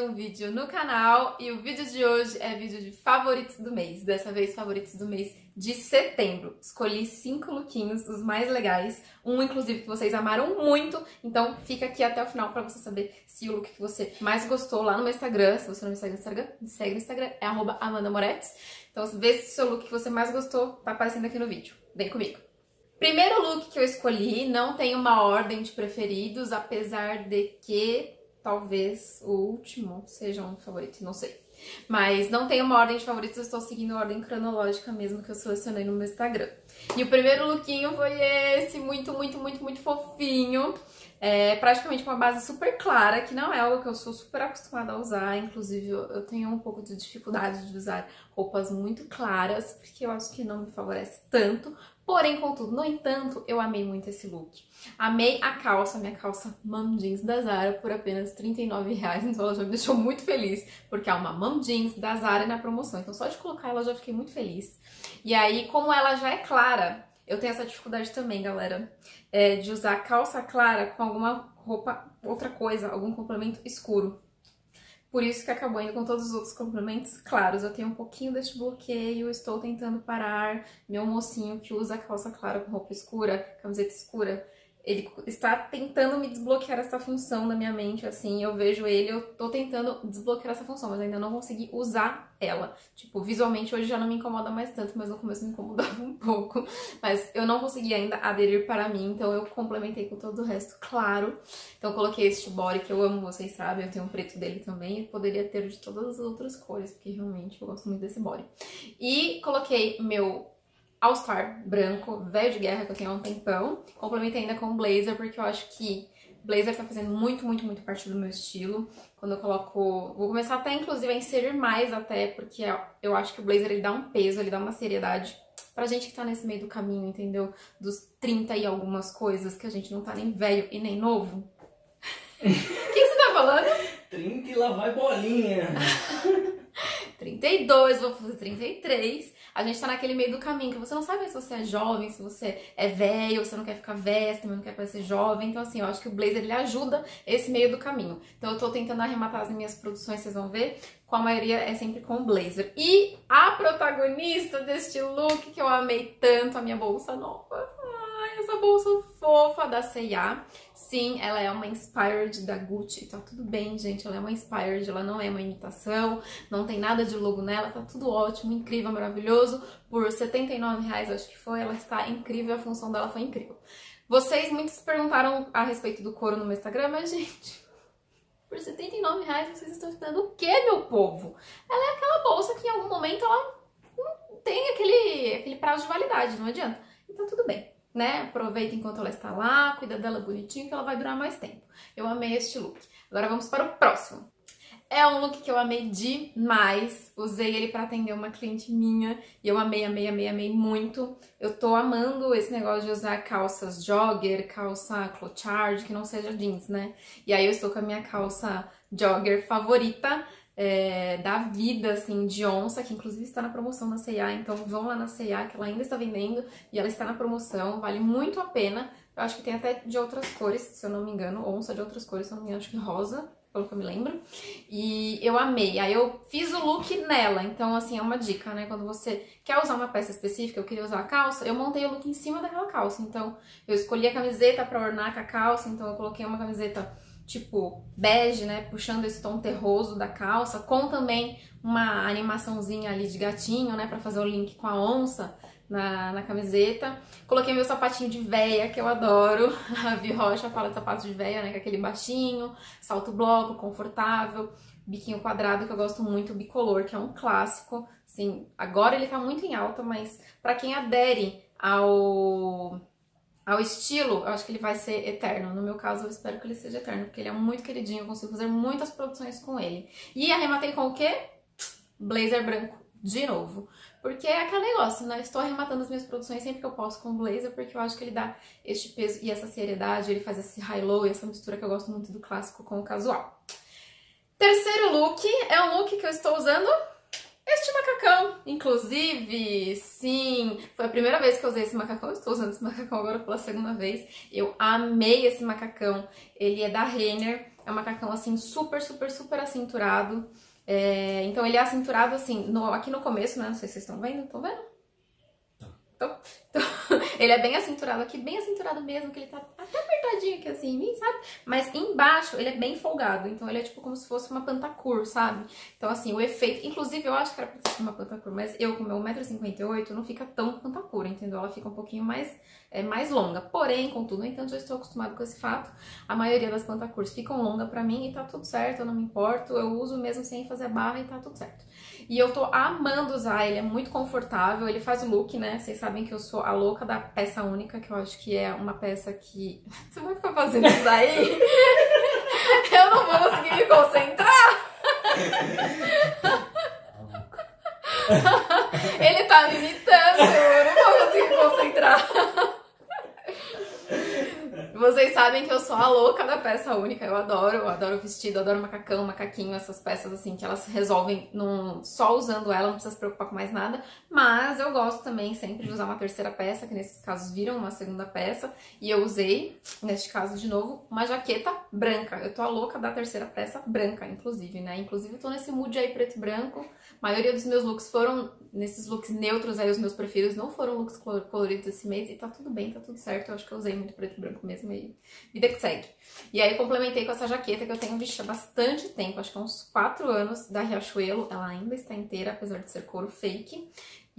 um vídeo no canal e o vídeo de hoje é vídeo de favoritos do mês, dessa vez favoritos do mês de setembro. Escolhi cinco lookinhos, os mais legais, um inclusive que vocês amaram muito, então fica aqui até o final pra você saber se o look que você mais gostou lá no meu Instagram, se você não me segue no Instagram, me segue no Instagram, é arroba Amanda Moretes. Então vê se o seu look que você mais gostou tá aparecendo aqui no vídeo. Vem comigo! Primeiro look que eu escolhi, não tem uma ordem de preferidos, apesar de que talvez o último seja um favorito, não sei. Mas não tem uma ordem de favoritos, eu estou seguindo a ordem cronológica mesmo que eu selecionei no meu Instagram. E o primeiro lookinho foi esse, muito, muito, muito, muito fofinho. É praticamente uma base super clara, que não é algo que eu sou super acostumada a usar. Inclusive, eu tenho um pouco de dificuldade de usar roupas muito claras, porque eu acho que não me favorece tanto. Porém, contudo, no entanto, eu amei muito esse look. Amei a calça, minha calça mom jeans da Zara por apenas 39 reais, então ela já me deixou muito feliz, porque é uma mom jeans da Zara na promoção, então só de colocar ela já fiquei muito feliz. E aí, como ela já é clara, eu tenho essa dificuldade também, galera, é, de usar calça clara com alguma roupa, outra coisa, algum complemento escuro. Por isso que acabou indo com todos os outros complementos claros. Eu tenho um pouquinho deste bloqueio, estou tentando parar. Meu mocinho que usa calça clara com roupa escura, camiseta escura, ele está tentando me desbloquear essa função da minha mente, assim, eu vejo ele, eu tô tentando desbloquear essa função, mas ainda não consegui usar ela. Tipo, visualmente hoje já não me incomoda mais tanto, mas no começo me incomodava um pouco. Mas eu não consegui ainda aderir para mim, então eu complementei com todo o resto, claro. Então eu coloquei este body que eu amo, vocês sabem, eu tenho um preto dele também, e poderia ter de todas as outras cores, porque realmente eu gosto muito desse body. E coloquei meu All-Star branco, velho de guerra, que eu tenho há um tempão. Complementei ainda com blazer, porque eu acho que blazer tá fazendo muito, muito, muito parte do meu estilo. Quando eu coloco... Vou começar até, inclusive, a inserir mais até, porque eu acho que o blazer, ele dá um peso, ele dá uma seriedade pra gente que tá nesse meio do caminho, entendeu? Dos 30 e algumas coisas, que a gente não tá nem velho e nem novo. O que, que você tá falando? 30 e lá vai bolinha. 32, vou fazer 33. A gente tá naquele meio do caminho que você não sabe se você é jovem, se você é velho, você não quer ficar velho, você também não quer parecer jovem. Então, assim, eu acho que o blazer ele ajuda esse meio do caminho. Então, eu tô tentando arrematar as minhas produções, vocês vão ver. Com a maioria é sempre com blazer. E a protagonista deste look que eu amei tanto, a minha bolsa nova essa bolsa fofa da C&A. Sim, ela é uma Inspired da Gucci, tá tudo bem, gente, ela é uma Inspired, ela não é uma imitação, não tem nada de logo nela, tá tudo ótimo, incrível, maravilhoso. Por 79,00 reais, acho que foi, ela está incrível, a função dela foi incrível. Vocês, muitos perguntaram a respeito do couro no meu Instagram, mas, gente, por 79,00 reais vocês estão esperando o quê, meu povo? Ela é aquela bolsa que em algum momento ela não tem aquele, aquele prazo de validade, não adianta. Então tudo bem né? Aproveita enquanto ela está lá, cuida dela bonitinho que ela vai durar mais tempo. Eu amei este look. Agora vamos para o próximo. É um look que eu amei demais. Usei ele para atender uma cliente minha e eu amei, amei, amei, amei muito. Eu tô amando esse negócio de usar calças jogger, calça clochard, que não seja jeans, né? E aí eu estou com a minha calça jogger favorita é, da vida, assim, de onça, que inclusive está na promoção na C&A, então vão lá na C&A, que ela ainda está vendendo e ela está na promoção, vale muito a pena. Eu acho que tem até de outras cores, se eu não me engano, onça de outras cores, se eu não me engano, acho que rosa, pelo que eu me lembro. E eu amei. Aí eu fiz o look nela. Então, assim, é uma dica, né? Quando você quer usar uma peça específica, eu queria usar a calça, eu montei o look em cima daquela calça. Então, eu escolhi a camiseta pra ornar com a calça, então eu coloquei uma camiseta tipo bege, né, puxando esse tom terroso da calça, com também uma animaçãozinha ali de gatinho, né, para fazer o link com a onça na, na camiseta. Coloquei meu sapatinho de véia, que eu adoro. A Vi Rocha fala de sapato de véia, né, que é aquele baixinho, salto bloco, confortável, biquinho quadrado, que eu gosto muito, bicolor, que é um clássico. Sim, agora ele tá muito em alta, mas para quem adere ao ao estilo, eu acho que ele vai ser eterno. No meu caso, eu espero que ele seja eterno, porque ele é muito queridinho, eu consigo fazer muitas produções com ele. E arrematei com o quê? Blazer branco, de novo. Porque é aquele negócio, né? Estou arrematando as minhas produções sempre que eu posso com blazer, porque eu acho que ele dá este peso e essa seriedade, ele faz esse high-low e essa mistura que eu gosto muito do clássico com o casual. Terceiro look é um look que eu estou usando este macacão, inclusive, sim, foi a primeira vez que eu usei esse macacão, estou usando esse macacão agora pela segunda vez. Eu amei esse macacão, ele é da Renner, É um macacão assim super, super, super acinturado. É, então ele é acinturado assim, no, aqui no começo, né? Não sei se vocês estão vendo, estão vendo? Então, então, ele é bem acinturado aqui, bem acinturado mesmo, que ele tá até apertadinho aqui assim em mim, sabe? Mas embaixo ele é bem folgado, então ele é tipo como se fosse uma pantacur, sabe? Então assim, o efeito, inclusive eu acho que era pra ser uma pantacur, mas eu com meu 1,58m não fica tão pantacur, entendeu? Ela fica um pouquinho mais, é, mais longa. Porém, contudo, entanto, eu estou acostumado com esse fato. A maioria das pantacurs ficam longas pra mim e tá tudo certo, eu não me importo, eu uso mesmo sem fazer barra e tá tudo certo. E eu tô amando usar, ele é muito confortável, ele faz o look, né? Vocês sabem que eu sou a louca da peça única, que eu acho que é uma peça que... Você vai ficar fazendo isso daí? eu não vou conseguir me concentrar! ele tá me imitando, eu não vou conseguir me concentrar. Vocês sabem que eu sou a louca da peça única, eu adoro, eu adoro vestido, adoro macacão, macaquinho, essas peças assim que elas resolvem num, só usando ela, não precisa se preocupar com mais nada. Mas eu gosto também sempre de usar uma terceira peça, que nesses casos viram uma segunda peça. E eu usei, neste caso de novo, uma jaqueta branca. Eu tô a louca da terceira peça branca, inclusive, né? Inclusive tô nesse mood aí preto e branco. A maioria dos meus looks foram nesses looks neutros aí, os meus preferidos não foram looks coloridos esse mês. E tá tudo bem, tá tudo certo. Eu acho que eu usei muito preto e branco mesmo aí. Vida que segue. E aí complementei com essa jaqueta que eu tenho vestido há bastante tempo, acho que há uns 4 anos, da Riachuelo. Ela ainda está inteira, apesar de ser couro fake.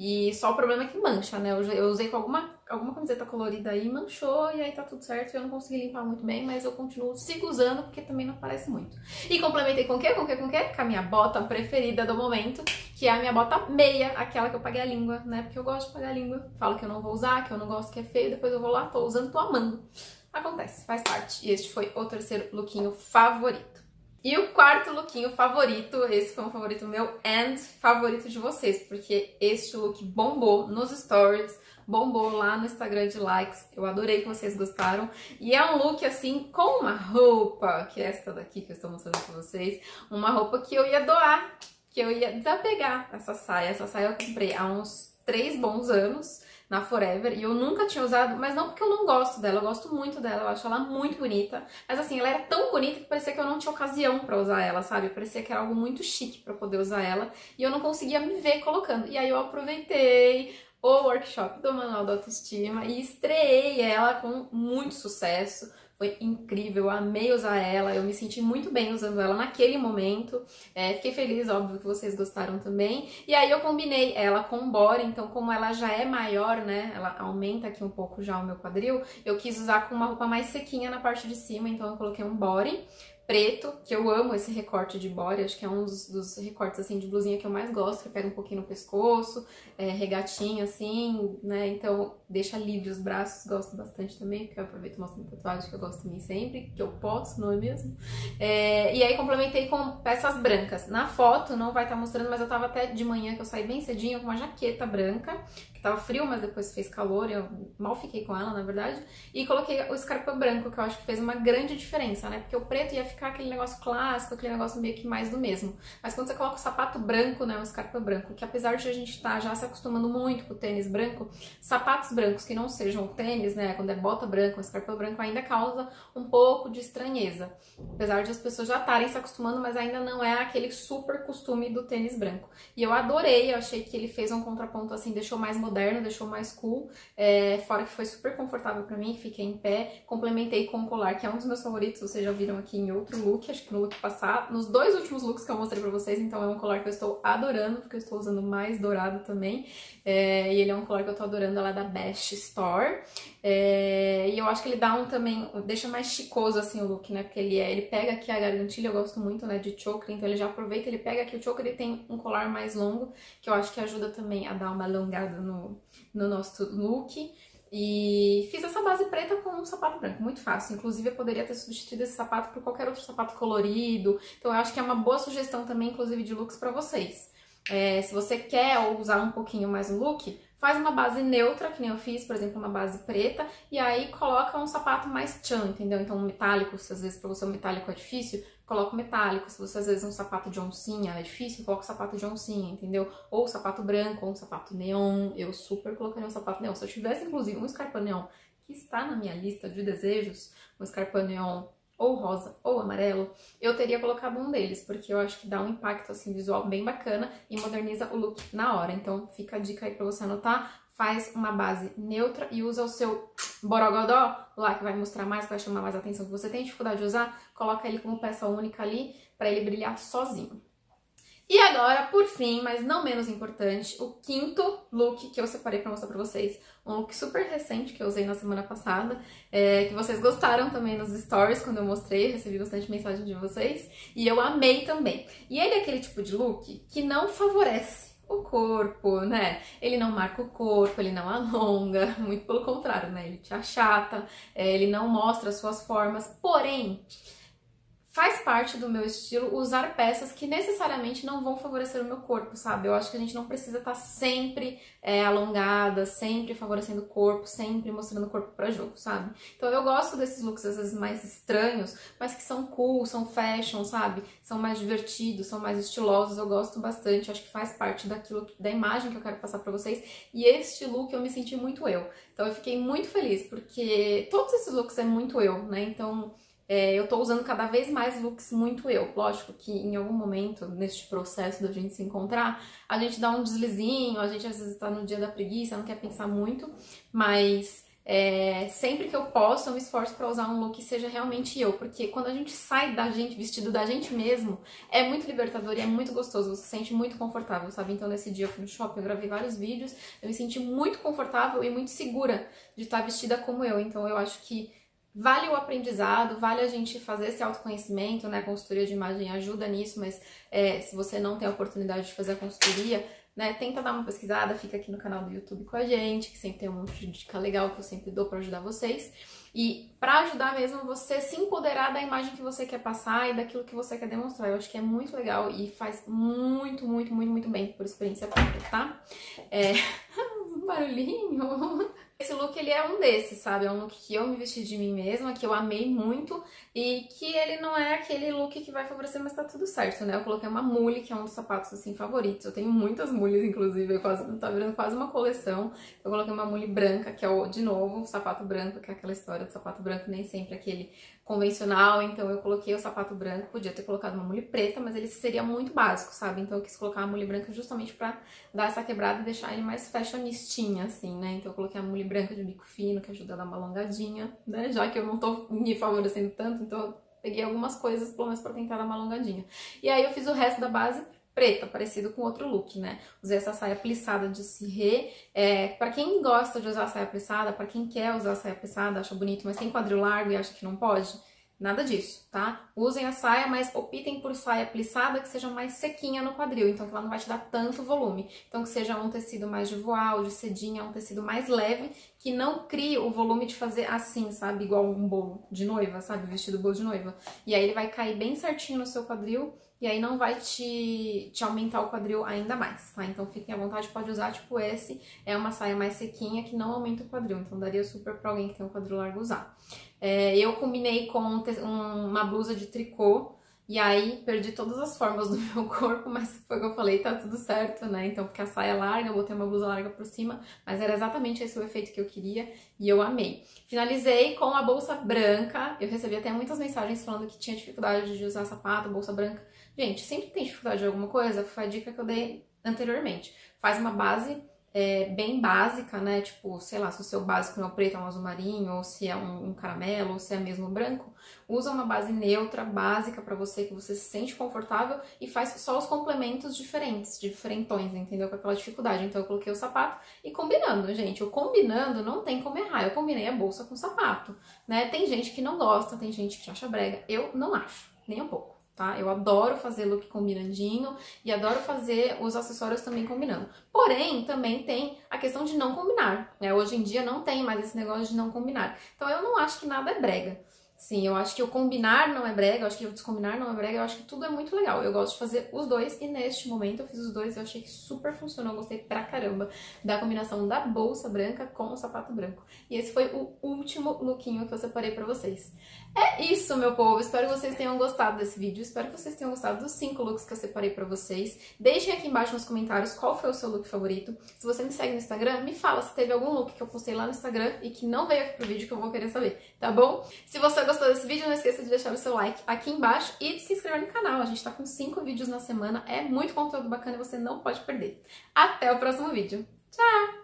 E só o problema é que mancha, né? Eu, usei com alguma, alguma camiseta colorida aí, manchou e aí tá tudo certo. Eu não consegui limpar muito bem, mas eu continuo, sigo usando porque também não aparece muito. E complementei com o quê? Com o quê? Com o quê? Com a minha bota preferida do momento, que é a minha bota meia, aquela que eu paguei a língua, né? Porque eu gosto de pagar a língua. Falo que eu não vou usar, que eu não gosto, que é feio, depois eu vou lá, tô usando, tô amando. Acontece, faz parte. E este foi o terceiro lookinho favorito. E o quarto lookinho favorito, esse foi um favorito meu and favorito de vocês, porque este look bombou nos stories, bombou lá no Instagram de likes. Eu adorei que vocês gostaram. E é um look assim com uma roupa, que é esta daqui que eu estou mostrando pra vocês, uma roupa que eu ia doar, que eu ia desapegar essa saia. Essa saia eu comprei há uns três bons anos na Forever e eu nunca tinha usado, mas não porque eu não gosto dela, eu gosto muito dela, eu acho ela muito bonita, mas assim, ela era tão bonita que parecia que eu não tinha ocasião para usar ela, sabe? Parecia que era algo muito chique para poder usar ela e eu não conseguia me ver colocando. E aí eu aproveitei o workshop do Manual da Autoestima e estreiei ela com muito sucesso. Foi incrível, amei usar ela, eu me senti muito bem usando ela naquele momento. É, fiquei feliz, óbvio, que vocês gostaram também. E aí eu combinei ela com o body, então como ela já é maior, né, ela aumenta aqui um pouco já o meu quadril, eu quis usar com uma roupa mais sequinha na parte de cima, então eu coloquei um body preto, que eu amo esse recorte de body, acho que é um dos, dos, recortes assim de blusinha que eu mais gosto, que pega um pouquinho no pescoço, é, regatinho assim, né, então deixa livre os braços, gosto bastante também, porque eu aproveito e mostro minha tatuagem que eu gosto de mim sempre, que eu posso, não é mesmo? É, e aí complementei com peças brancas. Na foto não vai estar tá mostrando, mas eu tava até de manhã, que eu saí bem cedinho, com uma jaqueta branca, que tava frio, mas depois fez calor, eu mal fiquei com ela, na verdade, e coloquei o escarpa branco, que eu acho que fez uma grande diferença, né, porque o preto ia ficar aquele negócio clássico, aquele negócio meio que mais do mesmo. Mas quando você coloca o sapato branco, né, o escarpa branco, que apesar de a gente estar tá já se acostumando muito com o tênis branco, sapatos brancos que não sejam tênis, né, quando é bota branca, o escarpa branco ainda causa um pouco de estranheza. Apesar de as pessoas já estarem se acostumando, mas ainda não é aquele super costume do tênis branco. E eu adorei, eu achei que ele fez um contraponto assim, deixou mais moderno deixou mais cool. É, fora que foi super confortável pra mim, fiquei em pé. Complementei com o colar, que é um dos meus favoritos, vocês já viram aqui em outro look, acho que no look passado, nos dois últimos looks que eu mostrei pra vocês, então é um colar que eu estou adorando, porque eu estou usando mais dourado também. É, e ele é um colar que eu tô adorando, ela é da Best Store. É, e eu acho que ele dá um também, deixa mais chicoso assim o look, né? Porque ele é, ele pega aqui a gargantilha, eu gosto muito, né, de choker, então ele já aproveita, ele pega aqui o choker, ele tem um colar mais longo, que eu acho que ajuda também a dar uma alongada no, no nosso look. E fiz essa base preta com um sapato branco, muito fácil. Inclusive, eu poderia ter substituído esse sapato por qualquer outro sapato colorido. Então, eu acho que é uma boa sugestão também, inclusive, de looks para vocês. É, se você quer usar um pouquinho mais o look, faz uma base neutra, que nem eu fiz, por exemplo, uma base preta, e aí coloca um sapato mais tchan, entendeu? Então, um metálico, se às vezes para você o metálico é difícil, coloca o metálico. Se você às vezes um sapato de oncinha é difícil, coloca o sapato de oncinha, entendeu? Ou sapato branco, ou um sapato neon. Eu super colocaria um sapato neon. Se eu tivesse, inclusive, um Scarpa neon que está na minha lista de desejos, um Scarpa neon ou rosa ou amarelo, eu teria colocado um deles, porque eu acho que dá um impacto assim visual bem bacana e moderniza o look na hora. Então fica a dica aí pra você anotar, faz uma base neutra e usa o seu borogodó lá que vai mostrar mais, que vai chamar mais atenção que você tem dificuldade de usar, coloca ele como peça única ali para ele brilhar sozinho. E agora, por fim, mas não menos importante, o quinto look que eu separei para mostrar para vocês. Um look super recente que eu usei na semana passada, é, que vocês gostaram também nos stories quando eu mostrei, recebi bastante mensagem de vocês, e eu amei também. E ele é aquele tipo de look que não favorece o corpo, né? Ele não marca o corpo, ele não alonga, muito pelo contrário, né? Ele te achata, é, ele não mostra suas formas, porém faz parte do meu estilo usar peças que necessariamente não vão favorecer o meu corpo, sabe? Eu acho que a gente não precisa estar tá sempre é, alongada, sempre favorecendo o corpo, sempre mostrando o corpo para jogo, sabe? Então eu gosto desses looks às vezes mais estranhos, mas que são cool, são fashion, sabe? São mais divertidos, são mais estilosos, eu gosto bastante, acho que faz parte daquilo, da imagem que eu quero passar para vocês. E este look eu me senti muito eu. Então eu fiquei muito feliz, porque todos esses looks é muito eu, né? Então é, eu tô usando cada vez mais looks muito eu. Lógico que em algum momento, neste processo da gente se encontrar, a gente dá um deslizinho, a gente às vezes tá no dia da preguiça, não quer pensar muito, mas é, sempre que eu posso, eu me esforço para usar um look que seja realmente eu, porque quando a gente sai da gente, vestido da gente mesmo, é muito libertador e é muito gostoso, você se sente muito confortável, sabe? Então nesse dia eu fui no shopping, eu gravei vários vídeos, eu me senti muito confortável e muito segura de estar vestida como eu, então eu acho que Vale o aprendizado, vale a gente fazer esse autoconhecimento, né? A consultoria de imagem ajuda nisso, mas é, se você não tem a oportunidade de fazer a consultoria, né? Tenta dar uma pesquisada, fica aqui no canal do YouTube com a gente, que sempre tem um monte de dica legal que eu sempre dou para ajudar vocês. E para ajudar mesmo você se empoderar da imagem que você quer passar e daquilo que você quer demonstrar. Eu acho que é muito legal e faz muito, muito, muito, muito bem por experiência própria, tá? É... um barulhinho. Esse look, ele é um desses, sabe? É um look que eu me vesti de mim mesma, que eu amei muito e que ele não é aquele look que vai favorecer, mas tá tudo certo, né? Eu coloquei uma mule, que é um dos sapatos, assim, favoritos. Eu tenho muitas mules, inclusive, quase, tá virando quase uma coleção. Eu coloquei uma mule branca, que é, o, de novo, o sapato branco, que é aquela história do sapato branco, nem sempre aquele convencional, então eu coloquei o sapato branco, podia ter colocado uma mule preta, mas ele seria muito básico, sabe? Então eu quis colocar a mule branca justamente pra dar essa quebrada e deixar ele mais fashionistinha, assim, né? Então eu coloquei a mule branca de bico fino, que ajuda a dar uma alongadinha, né? Já que eu não tô me favorecendo tanto, então eu peguei algumas coisas, pelo menos pra tentar dar uma alongadinha. E aí eu fiz o resto da base preta, parecido com outro look, né? Usei essa saia plissada de cirré. É, para quem gosta de usar saia plissada, para quem quer usar saia plissada, acha bonito, mas tem quadril largo e acha que não pode, nada disso, tá? Usem a saia, mas optem por saia plissada que seja mais sequinha no quadril, então que ela não vai te dar tanto volume. Então que seja um tecido mais de voal, de sedinha, um tecido mais leve, que não crie o volume de fazer assim, sabe? Igual um bolo de noiva, sabe? Vestido bolo de noiva. E aí ele vai cair bem certinho no seu quadril e aí não vai te, te aumentar o quadril ainda mais, tá? Então fiquem à vontade, pode usar, tipo esse, é uma saia mais sequinha que não aumenta o quadril, então daria super pra alguém que tem um quadril largo usar. É, eu combinei com um, uma blusa de tricô, e aí perdi todas as formas do meu corpo, mas foi o que eu falei, tá tudo certo, né? Então, porque a saia é larga, eu botei uma blusa larga por cima, mas era exatamente esse o efeito que eu queria e eu amei. Finalizei com a bolsa branca, eu recebi até muitas mensagens falando que tinha dificuldade de usar sapato, bolsa branca. Gente, sempre tem dificuldade de alguma coisa, foi a dica que eu dei anteriormente. Faz uma base é, bem básica, né? Tipo, sei lá, se o seu básico é o preto, é um azul marinho, ou se é um, um caramelo, ou se é mesmo branco, usa uma base neutra, básica para você, que você se sente confortável e faz só os complementos diferentes, diferentões, entendeu? Com aquela dificuldade. Então eu coloquei o sapato e combinando, gente. O combinando não tem como errar. Eu combinei a bolsa com o sapato, né? Tem gente que não gosta, tem gente que acha brega. Eu não acho, nem um pouco tá? Eu adoro fazer look combinandinho e adoro fazer os acessórios também combinando. Porém, também tem a questão de não combinar, né? Hoje em dia não tem mais esse negócio de não combinar. Então eu não acho que nada é brega. Sim, eu acho que o combinar não é brega, eu acho que o descombinar não é brega, eu acho que tudo é muito legal. Eu gosto de fazer os dois e neste momento eu fiz os dois, eu achei que super funcionou, gostei pra caramba da combinação da bolsa branca com o sapato branco. E esse foi o último lookinho que eu separei pra vocês. É isso, meu povo. Espero que vocês tenham gostado desse vídeo. Espero que vocês tenham gostado dos 5 looks que eu separei pra vocês. Deixem aqui embaixo nos comentários qual foi o seu look favorito. Se você me segue no Instagram, me fala se teve algum look que eu postei lá no Instagram e que não veio aqui pro vídeo que eu vou querer saber, tá bom? Se você gostou desse vídeo, não esqueça de deixar o seu like aqui embaixo e de se inscrever no canal. A gente tá com 5 vídeos na semana, é muito conteúdo bacana e você não pode perder. Até o próximo vídeo. Tchau!